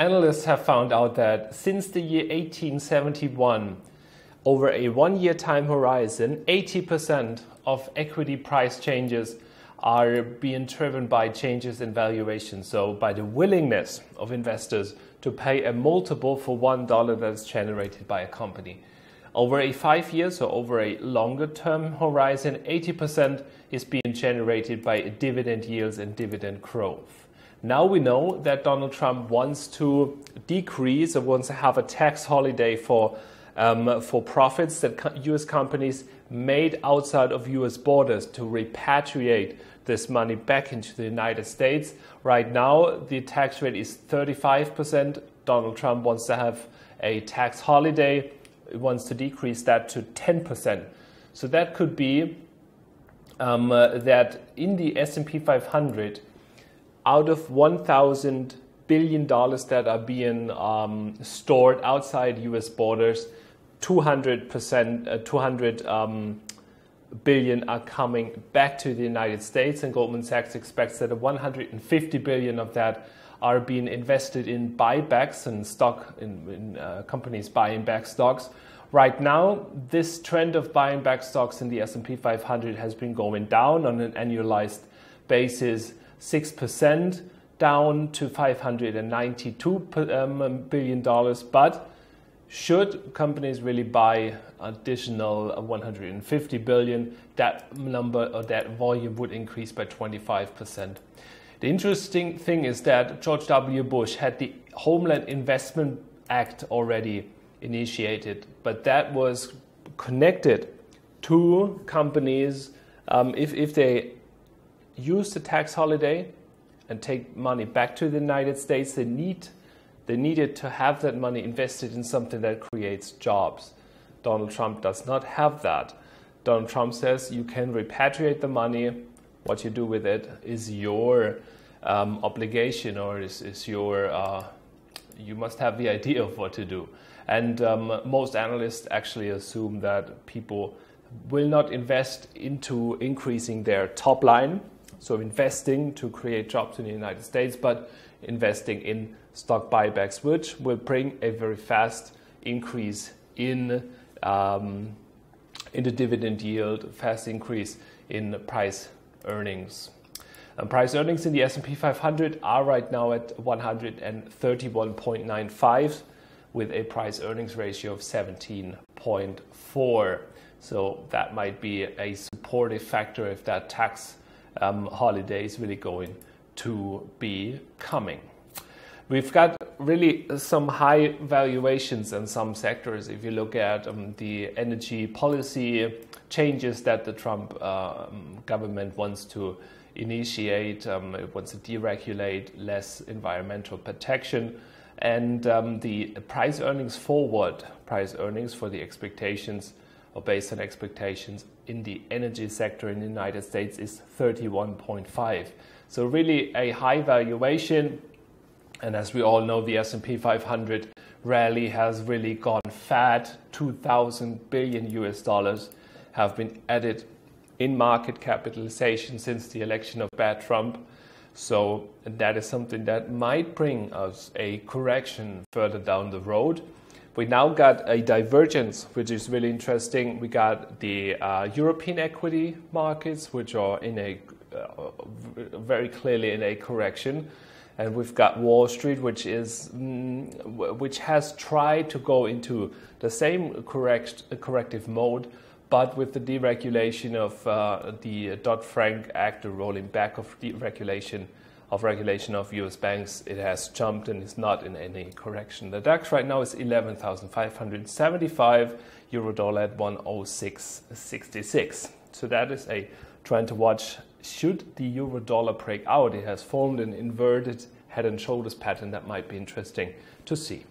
analysts have found out that since the year 1871, over a one year time horizon, 80% of equity price changes are being driven by changes in valuation. So, by the willingness of investors to pay a multiple for one dollar that's generated by a company. Over a five years or over a longer term horizon, 80% is being generated by dividend yields and dividend growth. Now we know that Donald Trump wants to decrease or wants to have a tax holiday for um, for profits that US companies made outside of US borders to repatriate this money back into the United States. Right now, the tax rate is 35%. Donald Trump wants to have a tax holiday, he wants to decrease that to 10%. So that could be um, uh, that in the S&P 500, out of 1,000 billion dollars that are being um, stored outside U.S. borders, 200 percent, uh, 200 um, billion are coming back to the United States, and Goldman Sachs expects that 150 billion of that are being invested in buybacks and stock in, in uh, companies buying back stocks. Right now, this trend of buying back stocks in the S&P 500 has been going down on an annualized basis, six percent down to 592 um, billion dollars, but should companies really buy additional 150 billion, that number or that volume would increase by 25%. The interesting thing is that George W. Bush had the Homeland Investment Act already initiated, but that was connected to companies um, if, if they use the tax holiday and take money back to the United States, they need they needed to have that money invested in something that creates jobs. Donald Trump does not have that. Donald Trump says you can repatriate the money. What you do with it is your um, obligation or is, is your, uh, you must have the idea of what to do. And um, most analysts actually assume that people will not invest into increasing their top line, so investing to create jobs in the United States, but investing in stock buybacks, which will bring a very fast increase in um, in the dividend yield, fast increase in price earnings. And price earnings in the S&P 500 are right now at 131.95 with a price earnings ratio of 17.4. So that might be a supportive factor if that tax um, holiday is really going to be coming. We've got really some high valuations in some sectors. If you look at um, the energy policy changes that the Trump uh, government wants to initiate, um, it wants to deregulate, less environmental protection, and um, the price earnings forward, price earnings for the expectations or based on expectations in the energy sector in the United States is 31.5. So really a high valuation and as we all know, the S&P 500 rally has really gone fat. 2,000 billion US dollars have been added in market capitalization since the election of Bad Trump. So that is something that might bring us a correction further down the road. We now got a divergence, which is really interesting. We got the uh, European equity markets, which are in a uh, very clearly in a correction and we've got Wall Street, which is mm, which has tried to go into the same correct corrective mode, but with the deregulation of uh, the Dodd Frank Act, the rolling back of deregulation of regulation of U.S. banks, it has jumped and is not in any correction. The DAX right now is 11,575 euro dollar at 106.66. So that is a trend to watch should the euro dollar break out, it has formed an inverted head and shoulders pattern that might be interesting to see.